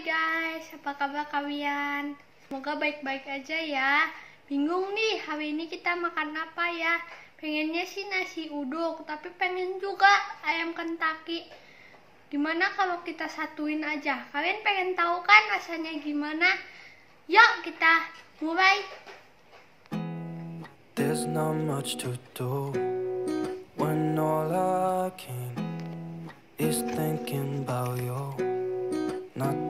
Guys, apa kabar kalian? Semoga baik-baik aja ya. Bingung nih, hari ini kita makan apa ya? Pengennya sih nasi uduk, tapi pengen juga ayam kentaki. Gimana kalau kita satuin aja? Kalian pengen tahu kan rasanya gimana? Yuk kita mulai. There's not much to do when all I can is thinking about you. Not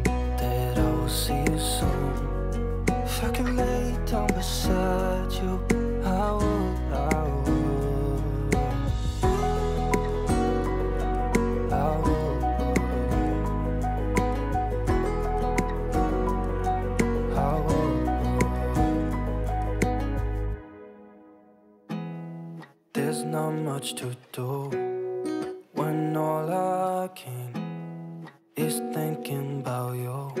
not much to do when all I can is thinking about you.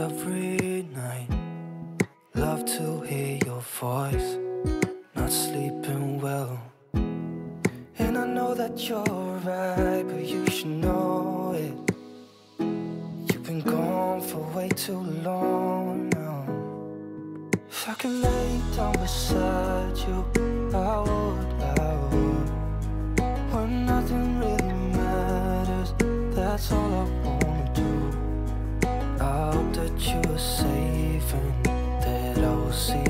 every night. Love to hear your voice. Not sleeping well. And I know that you're right, but you should know it. You've been gone for way too long now. If I can lay down beside and that I will see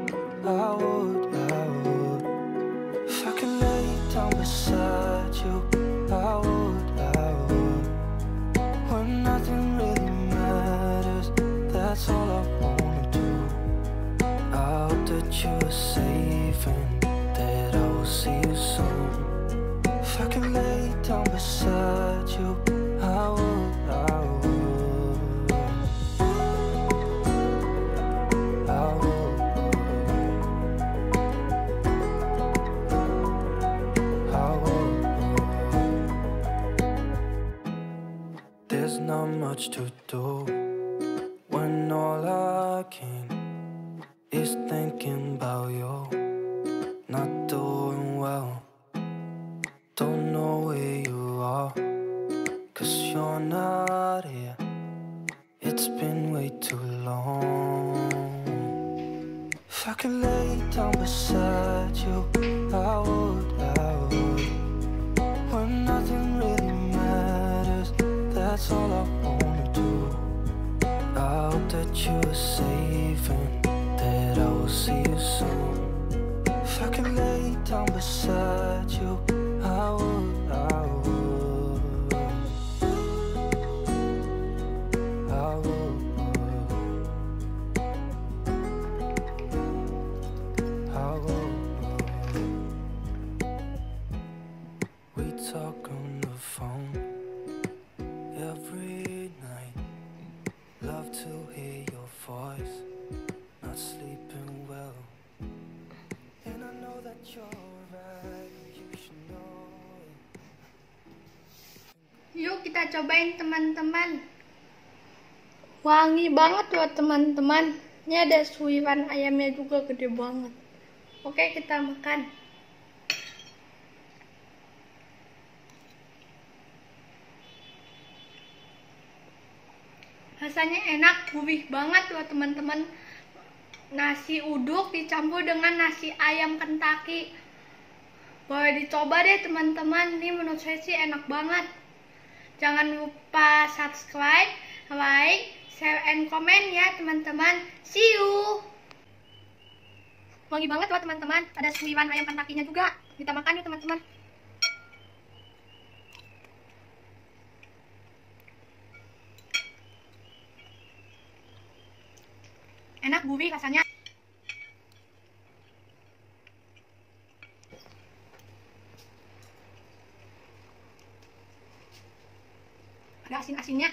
and that I will see you soon. If I could lay down beside you, I would, I would. I would. I would. There's not much to do It's been way too long. If I could lay down beside you, I would, I would. When nothing really matters, that's all I wanna cobain teman-teman. Wangi banget loh teman-teman. Ini ada suiran ayamnya juga gede banget. Oke kita makan. Rasanya enak, gurih banget loh teman-teman. Nasi uduk dicampur dengan nasi ayam Kentucky. Boleh dicoba deh teman-teman. Ini menurut saya sih enak banget. Jangan lupa subscribe, like, share, and comment ya teman-teman. See you. Wangi banget loh teman-teman. Ada suiran ayam Kentucky-nya juga. Kita makan yuk teman-teman. Enak gurih rasanya. Ada asin-asinnya.